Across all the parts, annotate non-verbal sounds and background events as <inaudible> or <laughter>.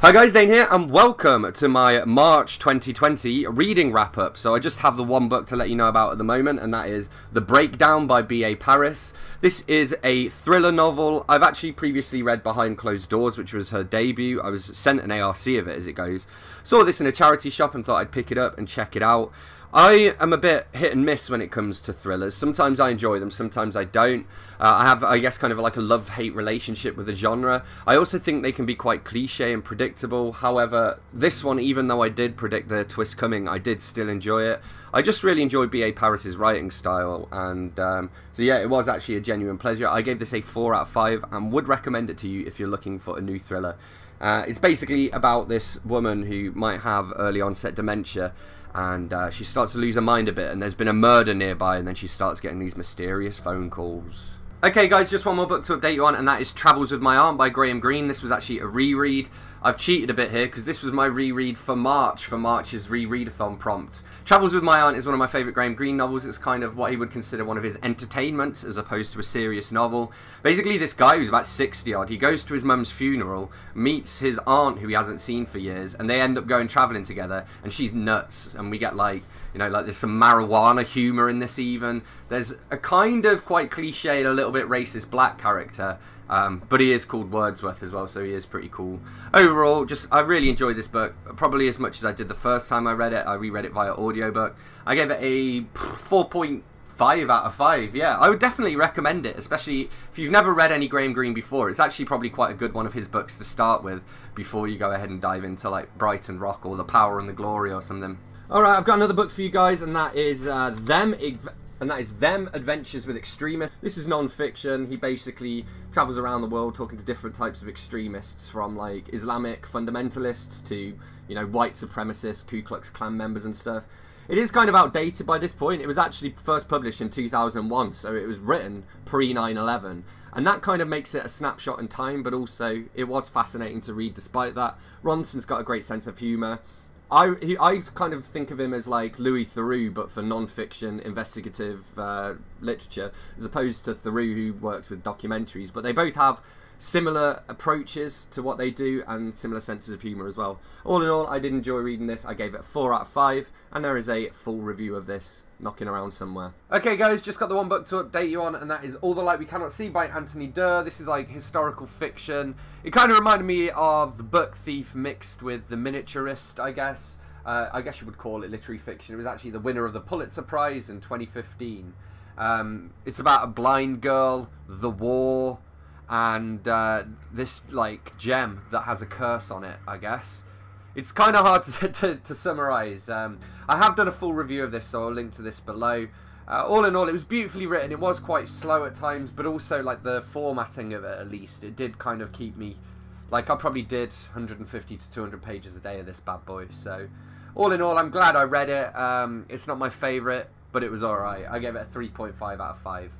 Hi guys, Dane here, and welcome to my March 2020 reading wrap-up. So I just have the one book to let you know about at the moment, and that is The Breakdown by B.A. Paris. This is a thriller novel. I've actually previously read Behind Closed Doors, which was her debut. I was sent an ARC of it as it goes. Saw this in a charity shop and thought I'd pick it up and check it out. I am a bit hit and miss when it comes to thrillers. Sometimes I enjoy them, sometimes I don't. Uh, I have, I guess, kind of like a love hate relationship with the genre. I also think they can be quite cliche and predictable. However, this one, even though I did predict the twist coming, I did still enjoy it. I just really enjoyed B.A. Paris's writing style, and um, so yeah, it was actually a genuine pleasure. I gave this a 4 out of 5 and would recommend it to you if you're looking for a new thriller. Uh, it's basically about this woman who might have early onset dementia and uh, she starts to lose her mind a bit and there's been a murder nearby and then she starts getting these mysterious phone calls. Okay guys just one more book to update you on and that is travels with my aunt by graham greene. This was actually a reread I've cheated a bit here because this was my reread for March, for March's rereadathon prompt. Travels with My Aunt is one of my favourite Graham Greene novels. It's kind of what he would consider one of his entertainments as opposed to a serious novel. Basically, this guy who's about 60 odd, he goes to his mum's funeral, meets his aunt who he hasn't seen for years, and they end up going travelling together, and she's nuts. And we get like, you know, like there's some marijuana humour in this even. There's a kind of quite cliched, a little bit racist black character um, but he is called Wordsworth as well, so he is pretty cool. Overall, just I really enjoyed this book, probably as much as I did the first time I read it. I reread it via audiobook. I gave it a 4.5 out of 5. Yeah, I would definitely recommend it, especially if you've never read any Graham Greene before. It's actually probably quite a good one of his books to start with before you go ahead and dive into like Brighton Rock or The Power and the Glory or something. Alright, I've got another book for you guys, and that is uh, Them and that is Them Adventures with Extremists. This is non-fiction. He basically travels around the world talking to different types of extremists, from like Islamic fundamentalists to you know white supremacists, Ku Klux Klan members and stuff. It is kind of outdated by this point. It was actually first published in 2001, so it was written pre 9/11, and that kind of makes it a snapshot in time. But also, it was fascinating to read. Despite that, Ronson's got a great sense of humour. I he, I kind of think of him as like Louis Theroux, but for non-fiction investigative uh, literature, as opposed to Theroux, who works with documentaries. But they both have similar approaches to what they do and similar senses of humour as well. All in all, I did enjoy reading this. I gave it 4 out of 5, and there is a full review of this knocking around somewhere. Okay, guys, just got the one book to update you on, and that is All the Light We Cannot See by Anthony Doerr. This is like historical fiction. It kind of reminded me of The Book Thief mixed with The Miniaturist, I guess. Uh, I guess you would call it literary fiction. It was actually the winner of the Pulitzer Prize in 2015. Um, it's about a blind girl, the war, and uh, this like gem that has a curse on it. I guess it's kind of hard to, <laughs> to, to summarize. Um, I have done a full review of this, so I'll link to this below. Uh, all in all, it was beautifully written. It was quite slow at times, but also like the formatting of it, at least, it did kind of keep me. Like I probably did 150 to 200 pages a day of this bad boy. So, all in all, I'm glad I read it. Um, it's not my favourite, but it was alright. I gave it a 3.5 out of 5.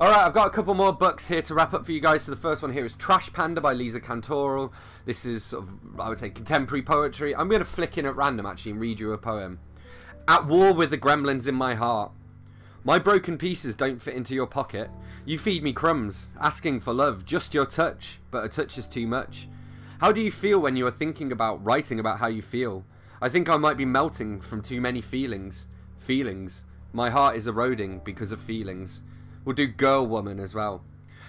Alright, I've got a couple more books here to wrap up for you guys. So the first one here is Trash Panda by Leza Cantoral. This is sort of, I would say, contemporary poetry. I'm going to flick in at random, actually, and read you a poem. At war with the gremlins in my heart. My broken pieces don't fit into your pocket. You feed me crumbs, asking for love, just your touch, but a touch is too much. How do you feel when you are thinking about writing about how you feel? I think I might be melting from too many feelings. Feelings. My heart is eroding because of feelings. We'll do girl woman as well.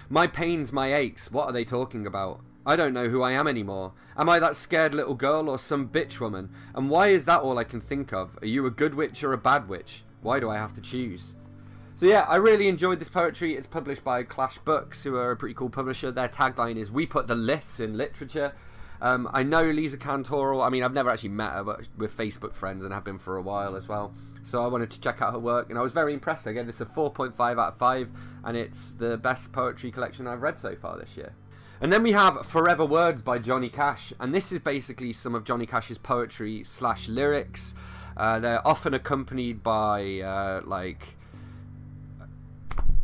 My pains, my aches, what are they talking about? I don't know who I am anymore. Am I that scared little girl or some bitch woman? And why is that all I can think of? Are you a good witch or a bad witch? Why do I have to choose? So yeah, I really enjoyed this poetry. It's published by Clash Books, who are a pretty cool publisher. Their tagline is "We put the lists in literature." Um, I know Leza Cantoral. I mean, I've never actually met her, but we're Facebook friends and have been for a while as well. So I wanted to check out her work, and I was very impressed. I gave this a 4.5 out of 5, and it's the best poetry collection I've read so far this year. And then we have Forever Words by Johnny Cash, and this is basically some of Johnny Cash's poetry slash lyrics. Uh, they're often accompanied by uh, like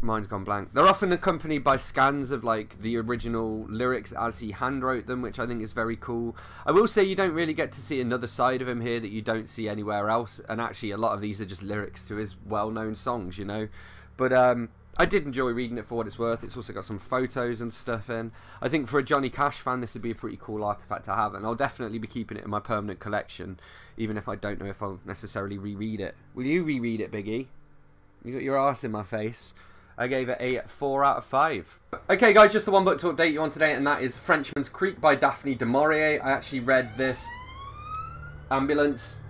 mine's gone blank. They're often accompanied by scans of like the original lyrics as he handwrote them, which I think is very cool. I will say you don't really get to see another side of him here that you don't see anywhere else, and actually a lot of these are just lyrics to his well-known songs, you know. But um, I did enjoy reading it for what it's worth. It's also got some photos and stuff in. I think for a Johnny Cash fan, this would be a pretty cool artifact to have, and I'll definitely be keeping it in my permanent collection, even if I don't know if I'll necessarily reread it. Will you reread it, Biggie? You got your ass in my face. I gave it a 4 out of 5. Okay, guys, just the one book to update you on today, and that is Frenchman's Creek by Daphne du Maurier. I actually read this. Ambulance.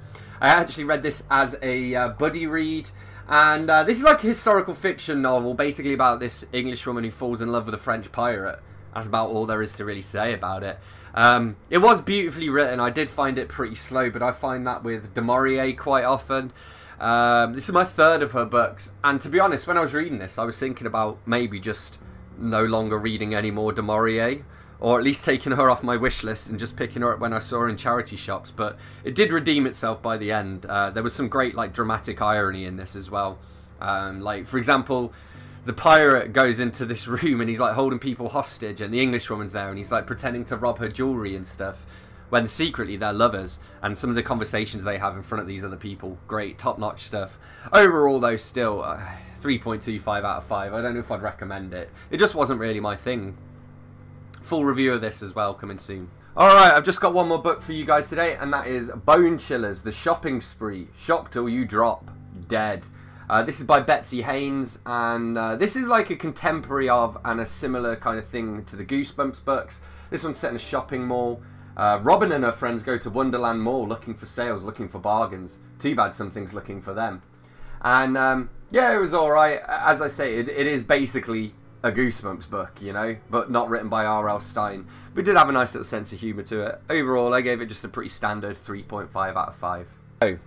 I actually read this as a uh, buddy read. And uh, this is like a historical fiction novel, basically about this English woman who falls in love with a French pirate. That's about all there is to really say about it. Um, it was beautifully written. I did find it pretty slow, but I find that with du Maurier quite often. Um, this is my third of her books, and to be honest, when I was reading this, I was thinking about maybe just no longer reading any more du Maurier or at least taking her off my wish list and just picking her up when I saw her in charity shops. But it did redeem itself by the end. Uh, there was some great like dramatic irony in this as well. Um, like for example, the pirate goes into this <laughs> room and he's like holding people hostage, and the Englishwoman's there and he's like pretending to rob her jewelry and stuff. When secretly they're lovers, and some of the conversations they have in front of these other people, great, top-notch stuff. Overall, though, still uh, 3.25 out of 5. I don't know if I'd recommend it. It just wasn't really my thing full review of this as well coming soon. Alright, I've just got one more book for you guys today, and that is Bone Chillers, The Shopping Spree. Shop till you drop. Dead. Uh, this is by Betsy Haynes, and uh, this is like a contemporary of and a similar kind of thing to the Goosebumps books. This one's set in a shopping mall. Uh, Robin and her friends go to Wonderland Mall looking for sales, looking for bargains. Too bad something's looking for them. And um, yeah, it was alright. As I say, it, it is basically a Goosebumps book, you know, but not written by R.L. Stine. But did have a nice little sense of humour to it. Overall, I gave it just a pretty standard 3.5 out of 5. Oh.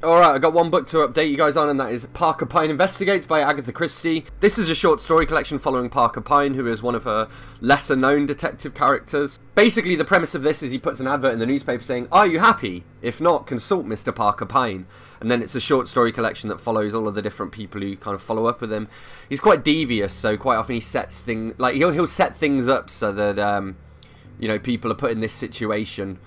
Alright, I got one book to update you guys on, and that is Parker Pine Investigates by Agatha Christie. This is a short story collection following Parker Pine, who is one of her lesser known detective characters. Basically, the premise of this is he puts an advert in the newspaper saying, Are you happy? If not, consult Mr. Parker Pine. and then it's a short story collection that follows all of the different people who kind of follow up with him. He's quite devious, so quite often he sets things like he'll he'll set things up so that um, you know people are put in this situation.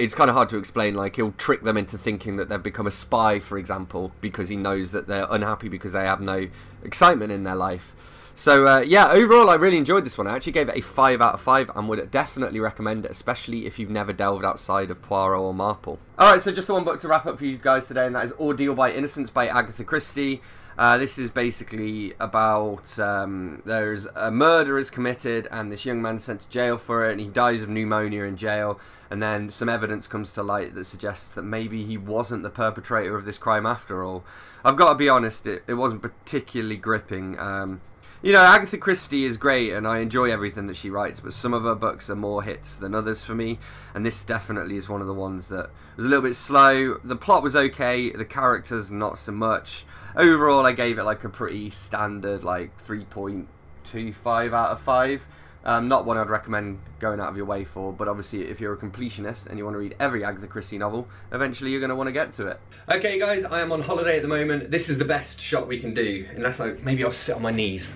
It's kind of hard to explain. Like he'll trick them into thinking that they've become a spy, for example, because he knows that they're unhappy because they have no excitement in their life. So uh, yeah, overall I really enjoyed this one. I actually gave it a 5 out of 5 and would definitely recommend it, especially if you've never delved outside of Poirot or Marple. Alright, so just the one book to wrap up for you guys today, and that is Ordeal by Innocence by Agatha Christie. Uh, this is basically about um, there's a murder is committed and this young man's sent to jail for it and he dies of pneumonia in jail and then some evidence comes to light that suggests that maybe he wasn't the perpetrator of this crime after all. I've got to be honest, it, it wasn't particularly gripping. Um, you know, Agatha Christie is great and I enjoy everything that she writes, but some of her books are more hits than others for me, and this definitely is one of the ones that was a little bit slow. The plot was okay, the characters not so much. Overall, I gave it like a pretty standard, like 3.25 out of 5. Um, not one I'd recommend going out of your way for, but obviously if you're a completionist and you want to read every Agatha Christie novel, eventually you're going to want to get to it. Okay guys, I am on holiday at the moment. This is the best shot we can do, unless I, maybe I'll sit on my knees.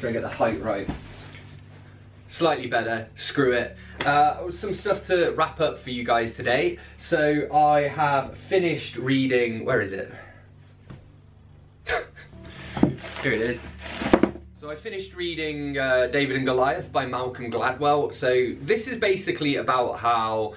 Try and get the height right. Slightly better, screw it. Uh, some stuff to wrap up for you guys today. So I have finished reading, where is it? <laughs> Here it is. So I finished reading uh, David and Goliath by Malcolm Gladwell. So this is basically about how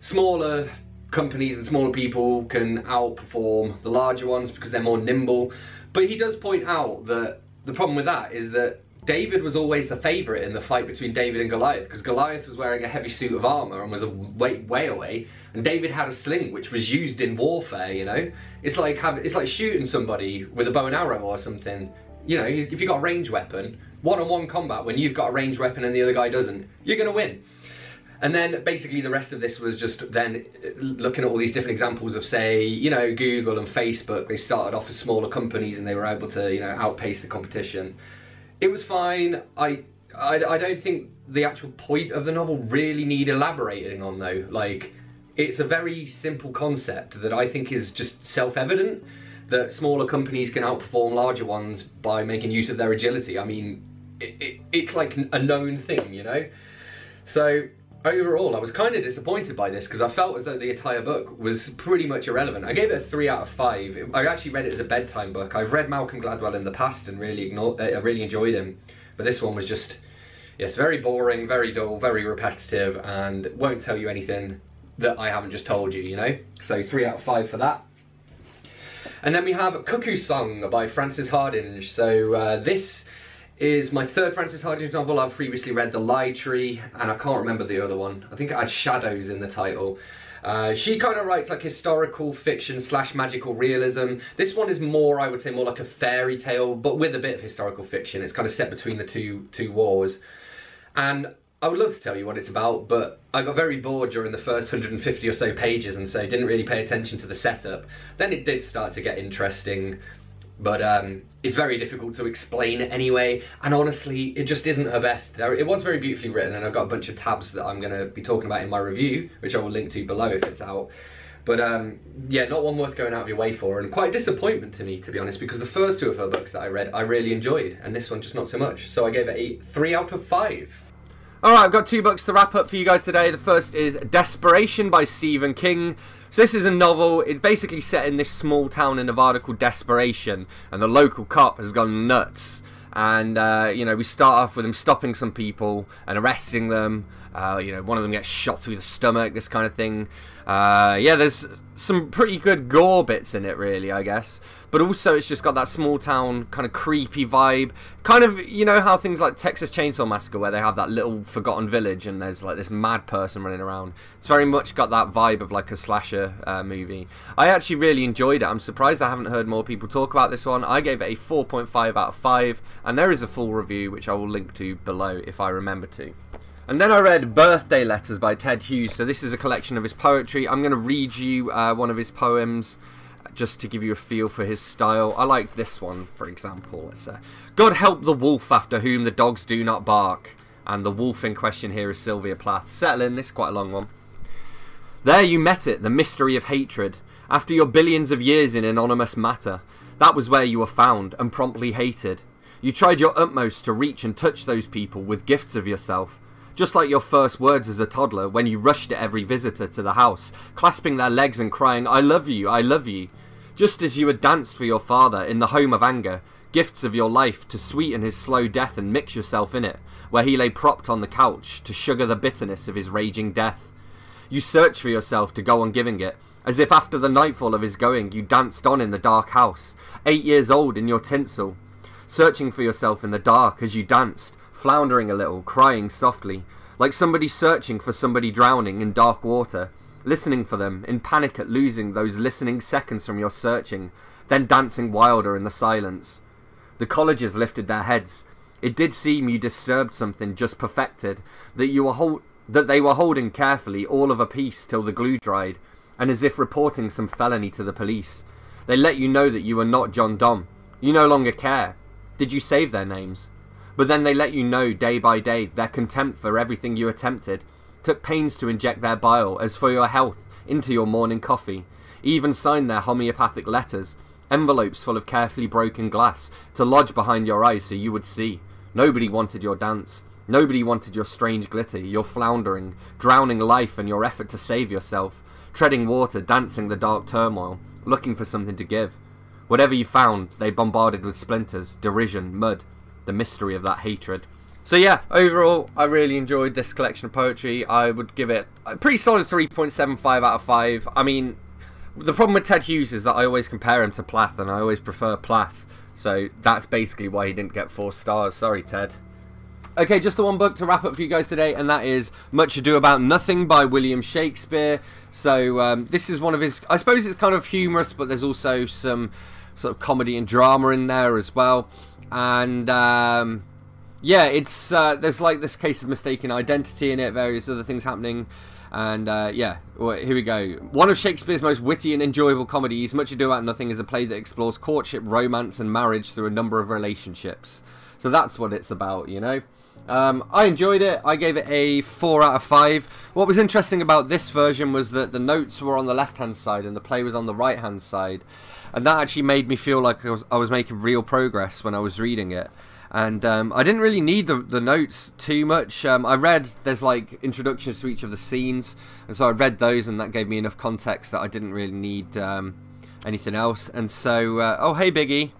smaller companies and smaller people can outperform the larger ones because they're more nimble. But he does point out that the problem with that is that David was always the favourite in the fight between David and Goliath because Goliath was wearing a heavy suit of armour and was a way, way away, and David had a sling which was used in warfare. You know, it's like have, it's like shooting somebody with a bow and arrow or something. You know, if you've got a range weapon, one-on-one -on -one combat when you've got a range weapon and the other guy doesn't, you're gonna win. And then basically the rest of this was just then uh, looking at all these different examples of say, you know, Google and Facebook, they started off as smaller companies and they were able to, you know, outpace the competition. It was fine. I, I, I don't think the actual point of the novel really need elaborating on though. Like, it's a very simple concept that I think is just self-evident that smaller companies can outperform larger ones by making use of their agility. I mean, it, it, it's like a known thing, you know? So overall, I was kind of disappointed by this because I felt as though the entire book was pretty much irrelevant. I gave it a three out of five. I actually read it as a bedtime book. I've read Malcolm Gladwell in the past and really uh, really enjoyed him, but this one was just, yes, very boring, very dull, very repetitive, and won't tell you anything that I haven't just told you. You know, so three out of five for that. And then we have Cuckoo Song by Frances Hardinge. So uh, this is my third Frances Hardinge novel. I've previously read The Lie Tree, and I can't remember the other one. I think it had Shadows in the title. Uh, she kind of writes like historical fiction slash magical realism. This one is more, I would say, more like a fairy tale, but with a bit of historical fiction. It's kind of set between the two two wars. And I would love to tell you what it's about, but I got very bored during the first 150 or so pages and so didn't really pay attention to the setup. Then it did start to get interesting, but um, it's very difficult to explain it anyway, and honestly, it just isn't her best. It was very beautifully written, and I've got a bunch of tabs that I'm going to be talking about in my review, which I will link to below if it's out. But um, yeah, not one worth going out of your way for, and quite a disappointment to me, to be honest, because the first two of her books that I read, I really enjoyed, and this one just not so much. So I gave it a 3 out of 5. Alright, I've got two books to wrap up for you guys today. The first is Desperation by Stephen King. So this is a novel, it's basically set in this small town in Nevada called Desperation, and the local cop has gone nuts. And, uh, you know, we start off with him stopping some people and arresting them. Uh, you know, one of them gets shot through the stomach, this kind of thing. Uh, yeah, there's some pretty good gore bits in it, really, I guess but also it's just got that small town kind of creepy vibe. Kind of, you know how things like Texas Chainsaw Massacre, where they have that little forgotten village and there's like this mad person running around. It's very much got that vibe of like a slasher uh, movie. I actually really enjoyed it. I'm surprised I haven't heard more people talk about this one. I gave it a 4.5 out of 5, and there is a full review which I will link to below if I remember to. And then I read Birthday Letters by Ted Hughes. So this is a collection of his poetry. I'm going to read you uh, one of his poems just to give you a feel for his style. I like this one, for example. It's uh, God help the wolf after whom the dogs do not bark. And the wolf in question here is Sylvia Plath. Settle in, this is quite a long one. There you met it, the mystery of hatred. After your billions of years in anonymous matter, that was where you were found and promptly hated. You tried your utmost to reach and touch those people with gifts of yourself. Just like your first words as a toddler when you rushed at every visitor to the house, clasping their legs and crying, I love you, I love you. Just as you had danced for your father in the home of anger, gifts of your life to sweeten his slow death and mix yourself in it, where he lay propped on the couch to sugar the bitterness of his raging death. You searched for yourself to go on giving it, as if after the nightfall of his going you danced on in the dark house, eight years old in your tinsel, searching for yourself in the dark as you danced, floundering a little, crying softly, like somebody searching for somebody drowning in dark water, listening for them, in panic at losing those listening seconds from your searching, then dancing wilder in the silence. The colleges lifted their heads. It did seem you disturbed something just perfected, that you were hold- that they were holding carefully all of a piece till the glue dried, and as if reporting some felony to the police. They let you know that you were not John Donne. You no longer care. Did you save their names? But then they let you know day by day their contempt for everything you attempted, took pains to inject their bile as for your health into your morning coffee, even signed their homeopathic letters, envelopes full of carefully broken glass, to lodge behind your eyes so you would see. Nobody wanted your dance. Nobody wanted your strange glitter, your floundering, drowning life and your effort to save yourself, treading water, dancing the dark turmoil, looking for something to give. Whatever you found, they bombarded with splinters, derision, mud, the mystery of that hatred. So yeah, overall, I really enjoyed this collection of poetry. I would give it a pretty solid 3.75 out of 5. I mean, the problem with Ted Hughes is that I always compare him to Plath, and I always prefer Plath. So that's basically why he didn't get 4 stars. Sorry, Ted. Okay, just the one book to wrap up for you guys today, and that is Much Ado About Nothing by William Shakespeare. So um, this is one of his, I suppose it's kind of humorous, but there's also some sort of comedy and drama in there as well. And um, yeah, it's uh, there's like this case of mistaken identity in it, various other things happening. And uh, yeah, well, here we go. One of Shakespeare's most witty and enjoyable comedies, Much Ado About Nothing, is a play that explores courtship, romance, and marriage through a number of relationships. So that's what it's about, you know. Um, I enjoyed it. I gave it a 4 out of 5. What was interesting about this version was that the notes were on the left hand side and the play was on the right hand side. And that actually made me feel like I was, I was making real progress when I was reading it. and um, I didn't really need the, the notes too much. Um, I read there's like introductions to each of the scenes, and so I read those, and that gave me enough context that I didn't really need um, anything else. And so, uh, oh hey Biggie,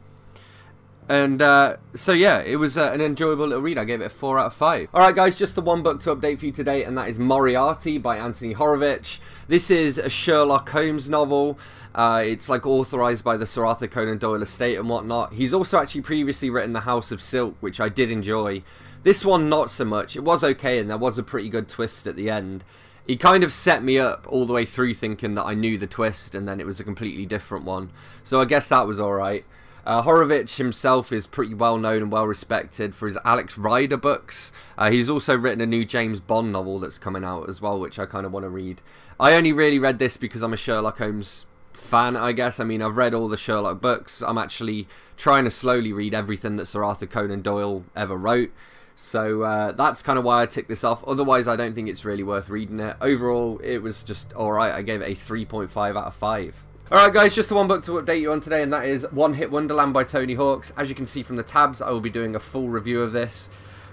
and uh, so yeah, it was uh, an enjoyable little read. I gave it a four out of five. All right, guys, just the one book to update for you today, and that is Moriarty by Anthony Horowitz. This is a Sherlock Holmes novel. Uh, it's like authorized by the Sir Arthur Conan Doyle estate and whatnot. He's also actually previously written The House of Silk, which I did enjoy. This one, not so much. It was okay, and there was a pretty good twist at the end. He kind of set me up all the way through thinking that I knew the twist, and then it was a completely different one. So I guess that was alright. Uh, Horowitz himself is pretty well known and well respected for his Alex Rider books. Uh, he's also written a new James Bond novel that's coming out as well, which I kind of want to read. I only really read this because I'm a Sherlock Holmes fan, I guess. I mean, I've read all the Sherlock books. I'm actually trying to slowly read everything that Sir Arthur Conan Doyle ever wrote. So uh, that's kind of why I ticked this off. Otherwise, I don't think it's really worth reading it. Overall, it was just alright. I gave it a 3.5 out of 5. Alright guys, just the one book to update you on today and that is One Hit Wonderland by Tony Hawks. As you can see from the tabs, I will be doing a full review of this.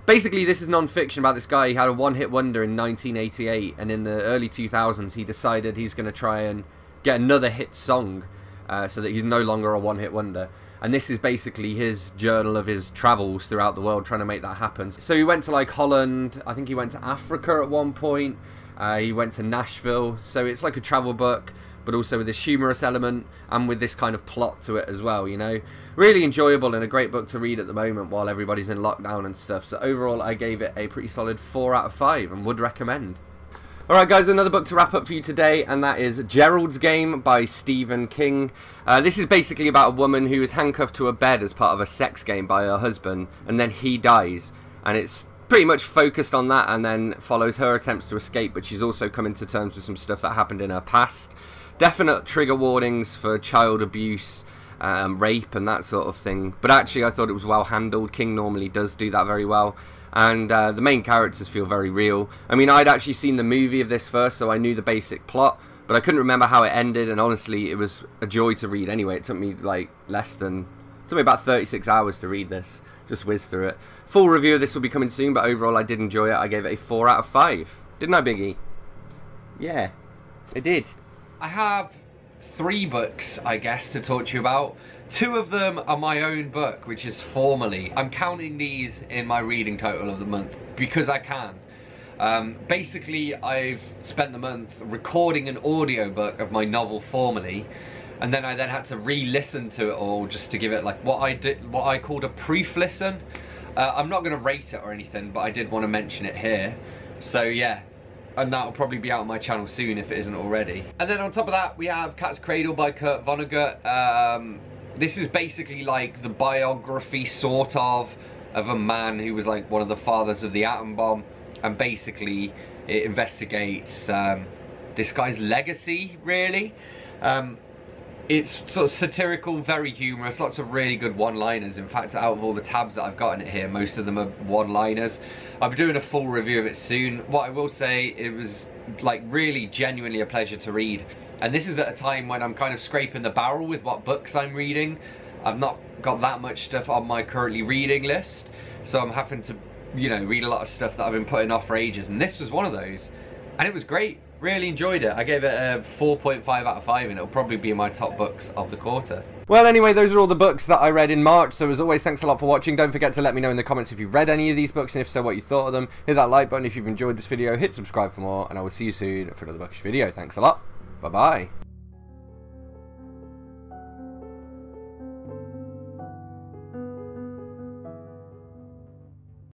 Basically, this is non-fiction about this guy. He had a one-hit wonder in 1988 and in the early 2000s he decided he's going to try and get another hit song uh, so that he's no longer a one-hit wonder. And this is basically his journal of his travels throughout the world trying to make that happen. So he went to like Holland, I think he went to Africa at one point, uh, he went to Nashville. So it's like a travel book but also with this humorous element and with this kind of plot to it as well, you know. Really enjoyable and a great book to read at the moment while everybody's in lockdown and stuff. So overall, I gave it a pretty solid 4 out of 5 and would recommend. Alright guys, another book to wrap up for you today, and that is Gerald's Game by Stephen King. Uh, this is basically about a woman who is handcuffed to a bed as part of a sex game by her husband, and then he dies. And it's pretty much focused on that and then follows her attempts to escape, but she's also coming to terms with some stuff that happened in her past definite trigger warnings for child abuse, um, rape, and that sort of thing. But actually, I thought it was well handled. King normally does do that very well. And uh, the main characters feel very real. I mean, I'd actually seen the movie of this first, so I knew the basic plot, but I couldn't remember how it ended. And honestly, it was a joy to read anyway. It took me like less than, it took me about 36 hours to read this. Just whiz through it. Full review of this will be coming soon, but overall, I did enjoy it. I gave it a 4 out of 5. Didn't I, Biggie? Yeah, I did. I have three books, I guess, to talk to you about. Two of them are my own book, which is Former.ly. I'm counting these in my reading total of the month because I can. Um, basically, I've spent the month recording an audiobook of my novel Former.ly, and then I then had to re-listen to it all just to give it like what I did, what I called a proof listen. Uh, I'm not going to rate it or anything, but I did want to mention it here. So yeah, and that'll probably be out on my channel soon if it isn't already. And then on top of that, we have Cat's Cradle by Kurt Vonnegut. Um, this is basically like the biography, sort of, of a man who was like one of the fathers of the atom bomb. And basically, it investigates um, this guy's legacy, really. Um, it's sort of satirical, very humorous, lots of really good one-liners. In fact, out of all the tabs that I've got in it here, most of them are one-liners. I'll be doing a full review of it soon. What I will say, it was like really genuinely a pleasure to read. And this is at a time when I'm kind of scraping the barrel with what books I'm reading. I've not got that much stuff on my currently reading list. So I'm having to, you know, read a lot of stuff that I've been putting off for ages. And this was one of those. And it was great really enjoyed it. I gave it a 4.5 out of 5 and it'll probably be in my top books of the quarter. Well, anyway, those are all the books that I read in March. So, as always, thanks a lot for watching. Don't forget to let me know in the comments if you've read any of these books and if so, what you thought of them. Hit that like button if you've enjoyed this video. Hit subscribe for more, and I will see you soon for another bookish video. Thanks a lot. Bye bye.